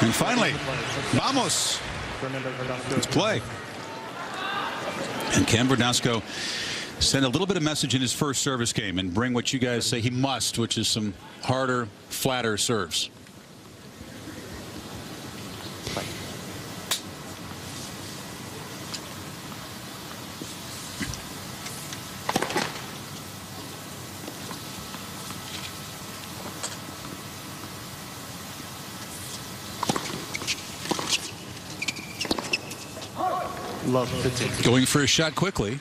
And finally, vamos. Let's play. And Ken Verdasco send a little bit of message in his first service game and bring what you guys say he must, which is some harder, flatter serves. Love the take. Going for a shot quickly. And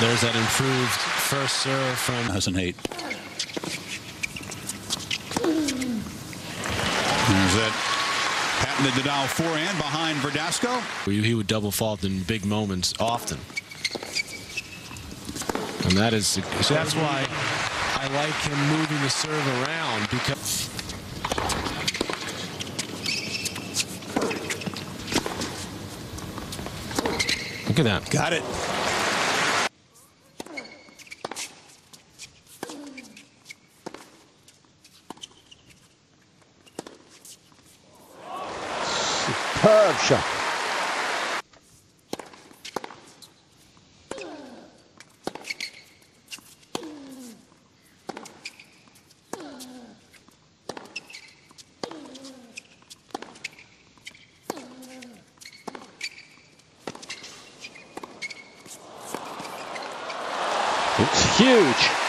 there's that improved first serve from 2008. There's that patented Nadal forehand behind Verdasco. He would double fault in big moments often. And that is so that's why I like him moving the serve around because Look at that. Got it. Superb shot. It's huge.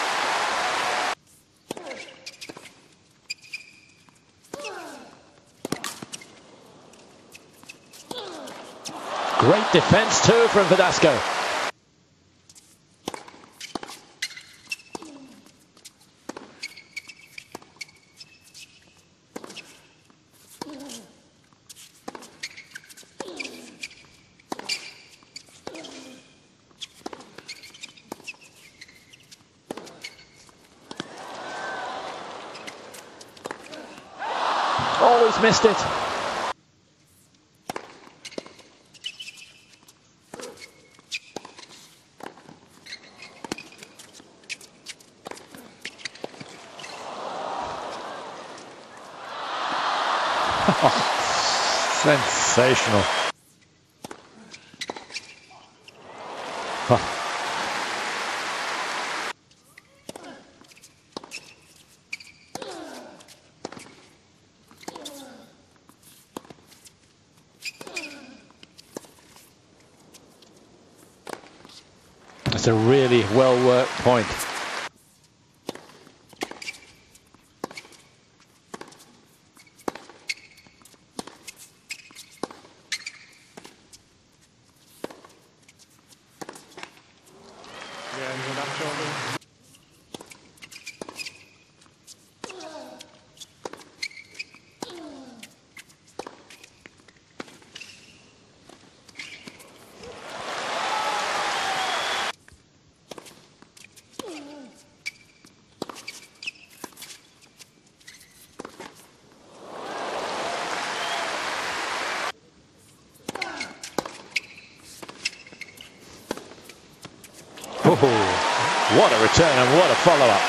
Great defense too from Verdasco. Always missed it. Sensational. Huh. That's a really well worked point. Oh, what a return and what a follow up.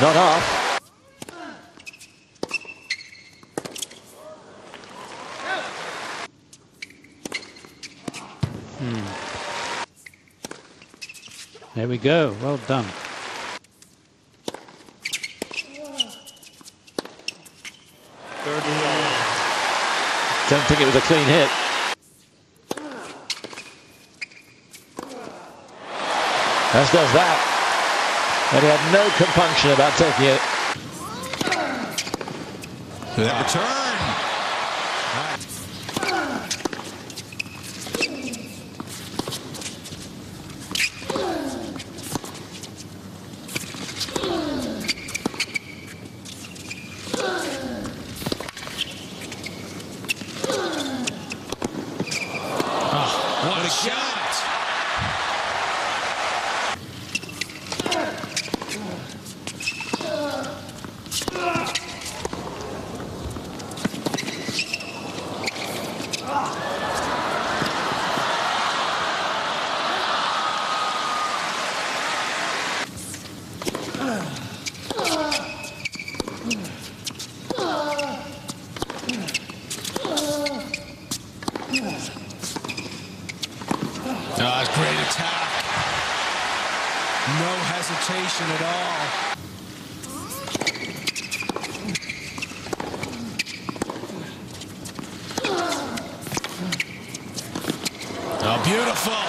Not off. Hmm. There we go. Well done. Don't think it was a clean hit. As does that. And he had no compunction about taking it. That return. what a shot! Great attack. No hesitation at all. Oh, beautiful.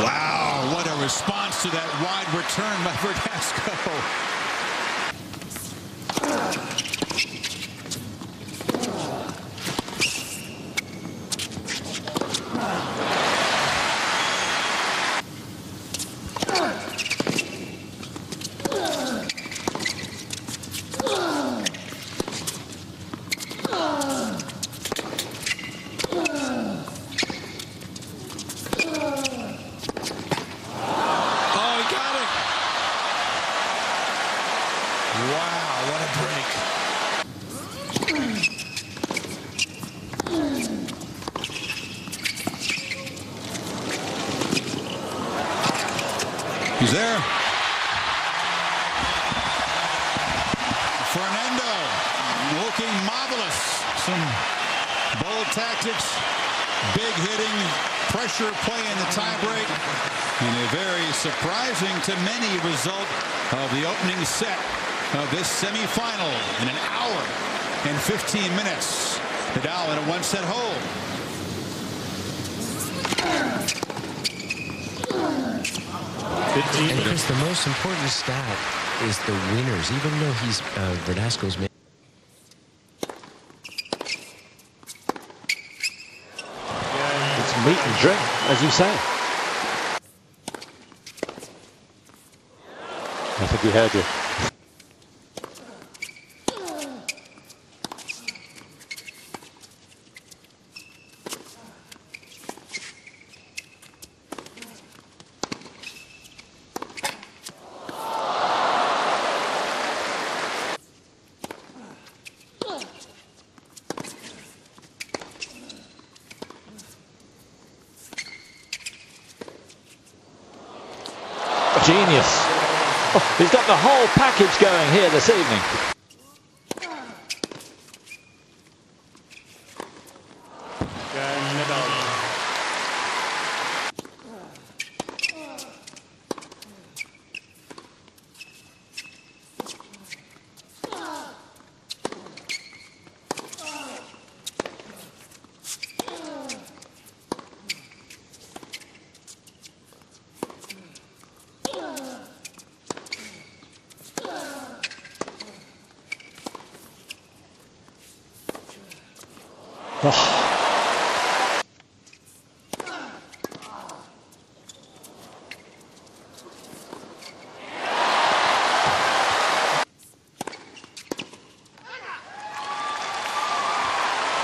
Wow, what a response to that wide return by Verdasco. Oh, he got it. Wow, what a break. He's there. Fernando looking marvelous. Some bold tactics, big hitting, pressure play in the tiebreak, and a very surprising to many result of the opening set of this semifinal in an hour and 15 minutes. Nadal in a one-set hold. And Chris, the most important stat is the winners, even though he's uh, Verdasco's made. It's meat and drink, as you say. I think we heard you. Genius. He's got the whole package going here this evening.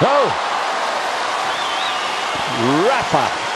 Oh! Rafa.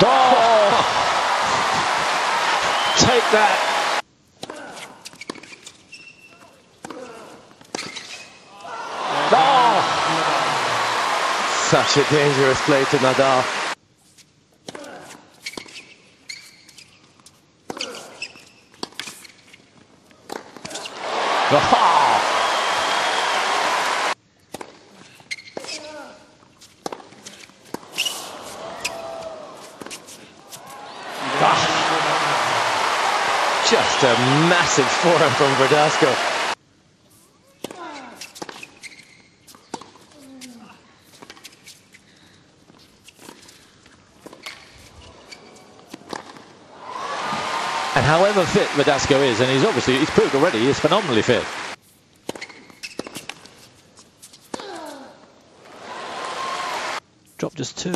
Oh! Take that. Oh! Such a dangerous play to Nadal. forehand from Verdasco. And however fit Verdasco is, and he's obviously, he's proved already, he's phenomenally fit. Drop just two.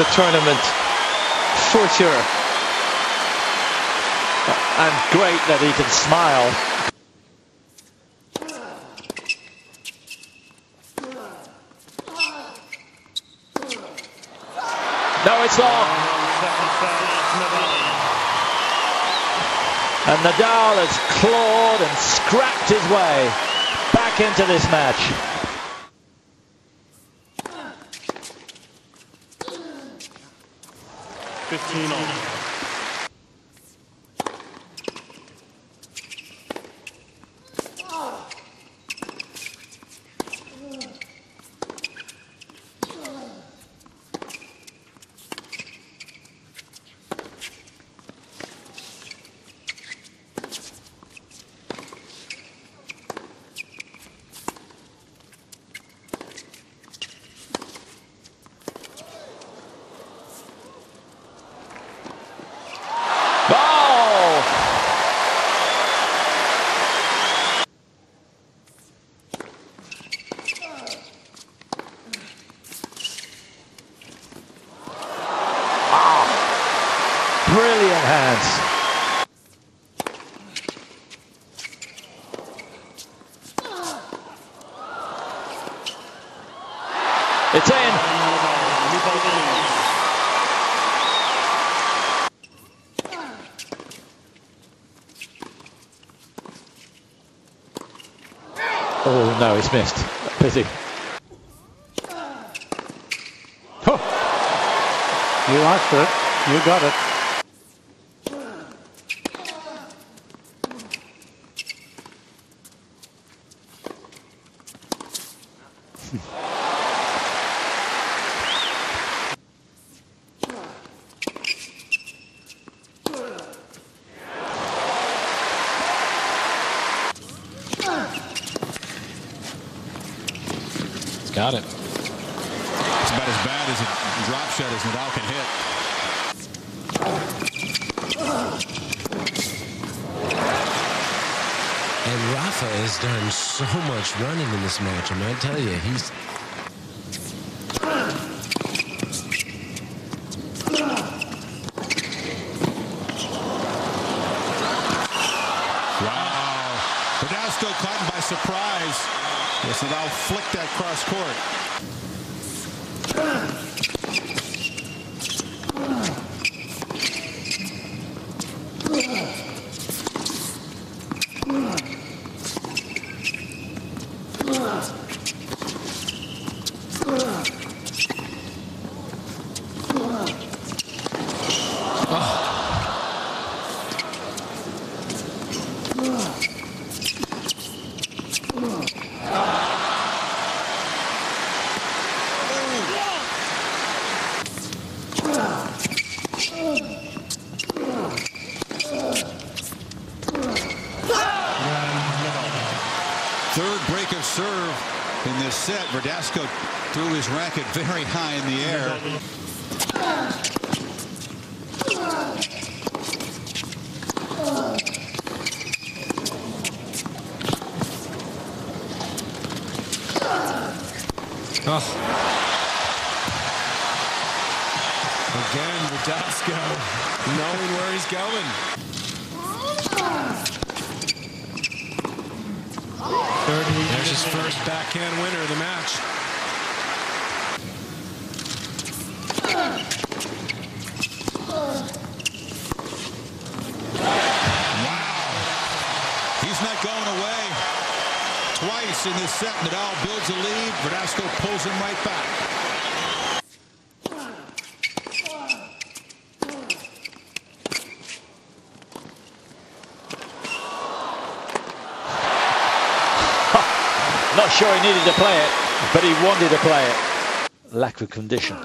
The tournament, for sure. And great that he can smile. No, it's long. And Nadal has clawed and scrapped his way back into this match. 15. Missed. Pity. Oh, You asked it. You got it. Got it. It's about as bad as a drop shot as Nadal can hit. And Rafa has done so much running in this match. And I tell you, he's Wow. Verdasco caught him by surprise. Flicked that cross court. Third break of serve in this set. Verdasco threw his racket very high in the air. Oh. Again, Verdasco knowing where he's going. There's his first backhand winner of the match. In this set. Nadal builds a lead. Verdasco pulls him right back. Not sure he needed to play it, but he wanted to play it. Lack of condition.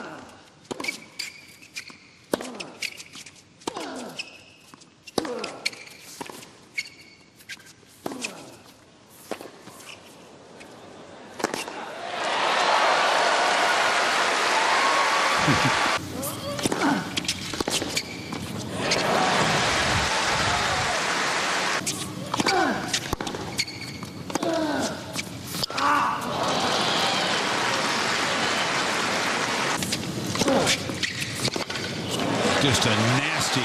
Just a nasty.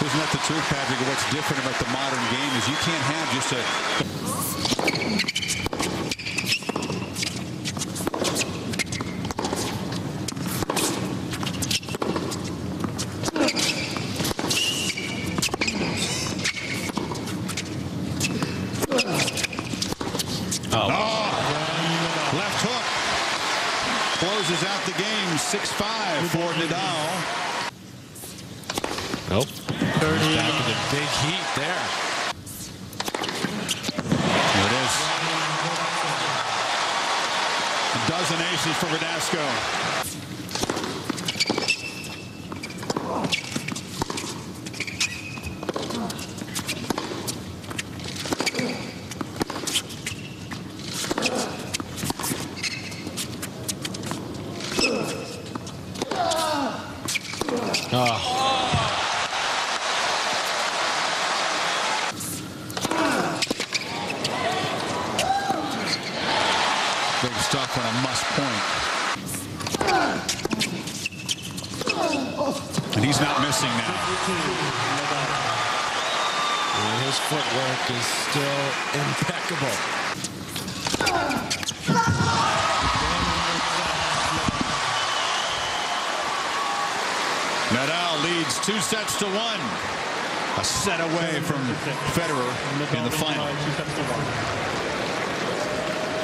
Isn't that the truth, Patrick? of What's different about the modern game is you can't have just a Oh. Ah. Left hook. Closes out the game 6-5 for Nadal. Nope. Back in the big heat there. Here it is. A dozen aces for Verdasco. Big stuff on a must point. And he's not missing now. And his footwork is still impeccable. Nadal leads two sets to one. A set away from Federer in the final.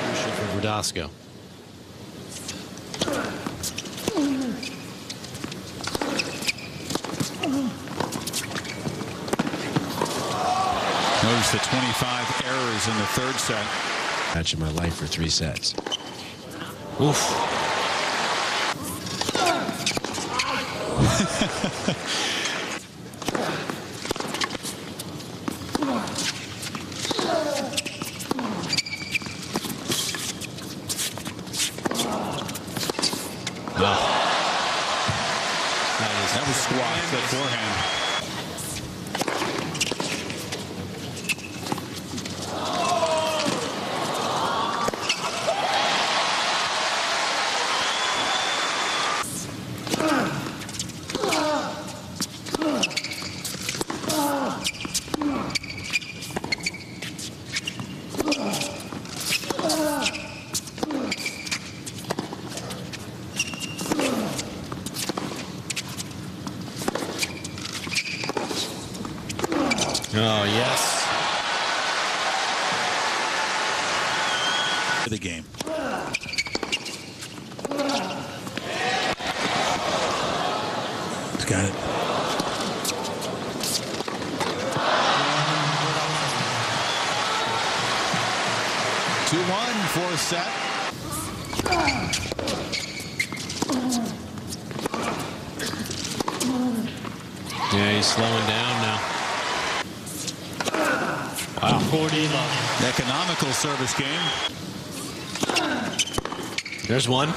Crucial for Verdasco. Notice the 25 errors in the third set. Match of my life for three sets. Oof. That was squashed, that forehand. Oh, yes. For the game. He's got it. Two one, fourth set. Yeah, he's slowing down now. Wow. 40 Economical service game. There's one.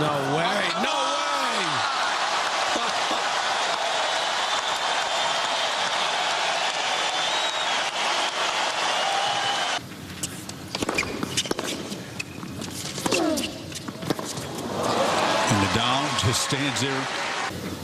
No way. No way. and the down just stands there.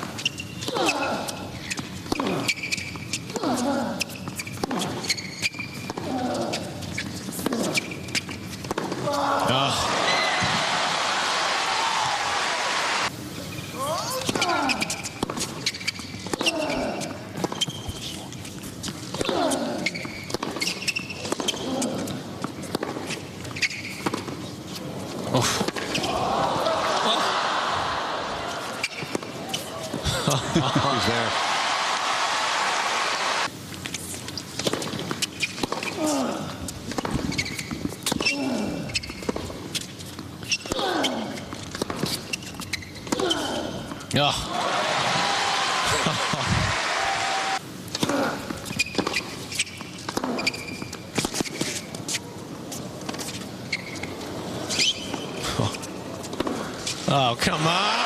Oh, come on!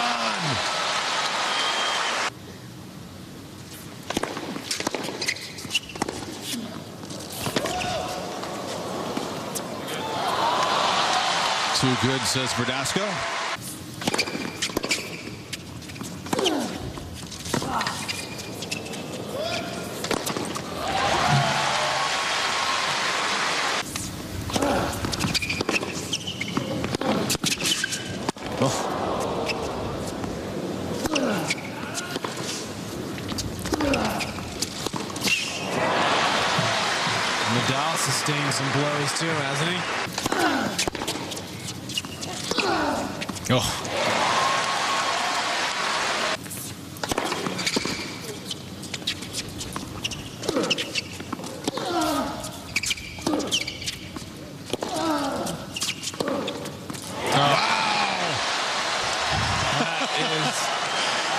Too good, says Verdasco.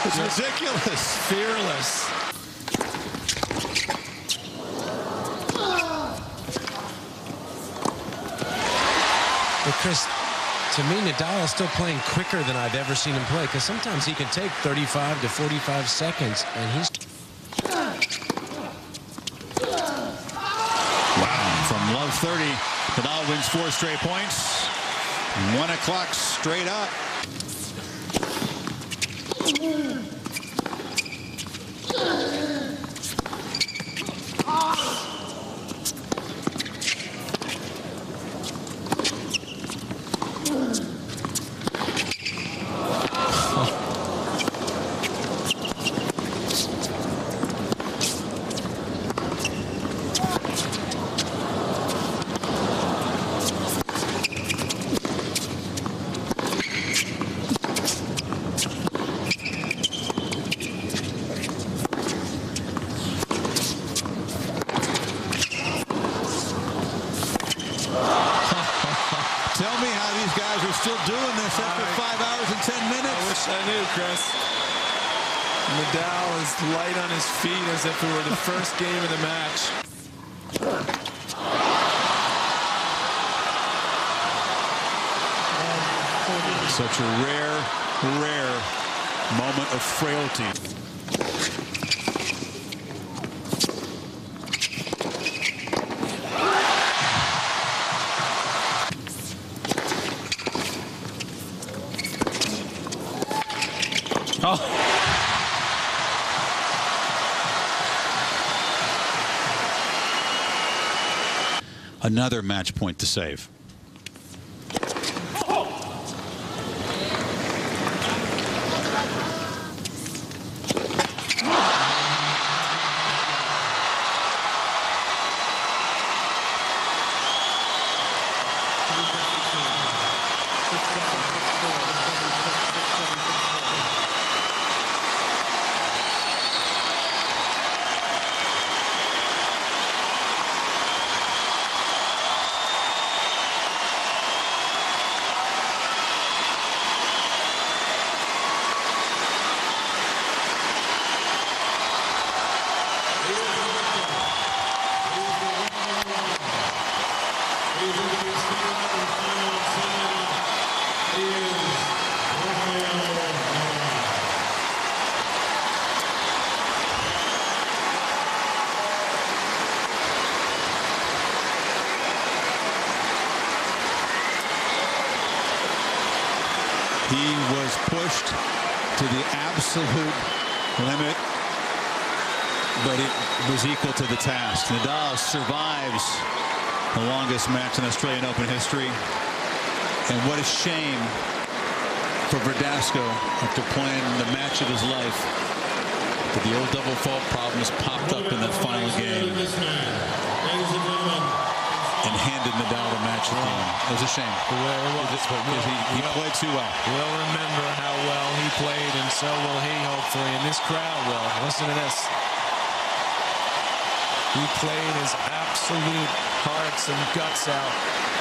It's ridiculous. Fearless. But Chris, to me, Nadal is still playing quicker than I've ever seen him play because sometimes he can take 35 to 45 seconds, and he's Wow. From love 30, Nadal wins four straight points. One o'clock straight up. Tell me how these guys are still doing this after five hours and ten I minutes. wish I knew, Chris. Is light on his feet as if it were the first game of the match. Such a rare, rare moment of frailty. Another match point to save. He was pushed to the absolute limit, but it was equal to the task. Nadal survives the longest match in Australian Open history. And what a shame for Verdasco after playing the match of his life. But the old double fault problems popped up in that final game and Nadal the match at the end. It was a shame. Because he, he played too well. We'll remember how well he played, and so will he, hopefully, and this crowd will. Listen to this. He played his absolute hearts and guts out.